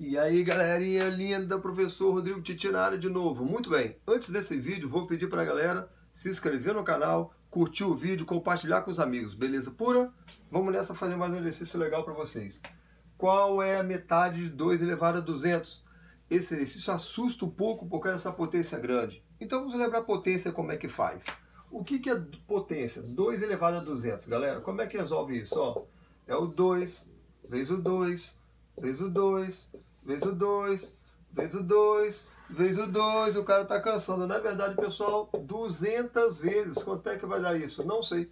E aí galerinha linda, professor Rodrigo Titi na área de novo. Muito bem, antes desse vídeo vou pedir para a galera se inscrever no canal, curtir o vídeo, compartilhar com os amigos, beleza pura? Vamos nessa fazer mais um exercício legal para vocês. Qual é a metade de 2 elevado a 200? Esse exercício assusta um pouco por causa dessa potência grande. Então vamos lembrar potência como é que faz. O que, que é potência? 2 elevado a 200, galera. Como é que resolve isso? Ó, é o 2 vezes o 2 vezes o 2 vezes o 2, vezes o 2, vezes o 2, o cara está cansando. É verdade, pessoal? 200 vezes. Quanto é que vai dar isso? Não sei.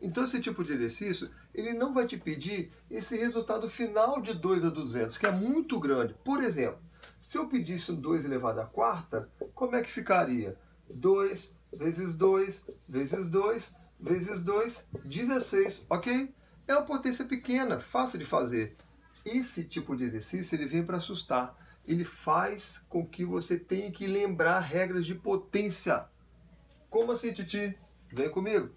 Então, esse tipo de exercício, ele não vai te pedir esse resultado final de 2 a 200, que é muito grande. Por exemplo, se eu pedisse um 2 elevado à quarta, como é que ficaria? 2 vezes 2 vezes 2 vezes 2, 16, ok? É uma potência pequena, fácil de fazer. Esse tipo de exercício ele vem para assustar. Ele faz com que você tenha que lembrar regras de potência. Como assim, Titi? Vem comigo.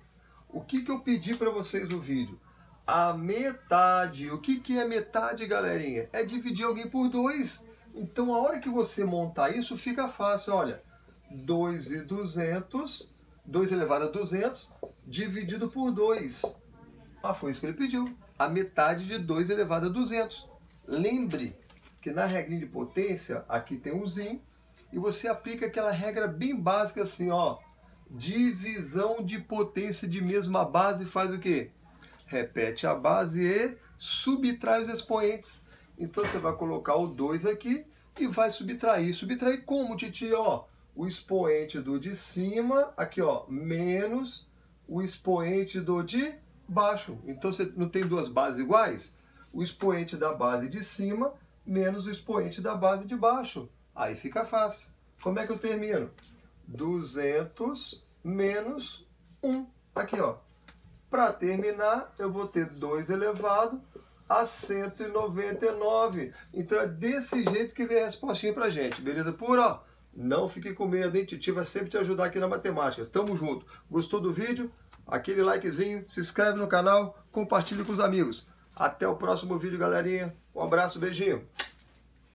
O que, que eu pedi para vocês no vídeo? A metade. O que, que é metade, galerinha? É dividir alguém por dois. Então, a hora que você montar isso, fica fácil. Olha, 2 e 200, 2 elevado a 200, dividido por 2. Ah, foi isso que ele pediu a metade de 2 elevado a 200. Lembre que na regrinha de potência, aqui tem um zinho, e você aplica aquela regra bem básica assim, ó. Divisão de potência de mesma base faz o quê? Repete a base e subtrai os expoentes. Então você vai colocar o 2 aqui e vai subtrair. Subtrair como, Titi? Ó, o expoente do de cima, aqui ó, menos o expoente do de baixo. Então você não tem duas bases iguais? O expoente da base de cima menos o expoente da base de baixo. Aí fica fácil. Como é que eu termino? 200 menos 1. Aqui, ó. Para terminar, eu vou ter 2 elevado a 199. Então é desse jeito que vem a respostinha pra gente, beleza? Pura, não fique com medo, hein? Titi vai sempre te ajudar aqui na matemática. Tamo junto. Gostou do vídeo? Aquele likezinho, se inscreve no canal, compartilhe com os amigos. Até o próximo vídeo, galerinha. Um abraço, beijinho.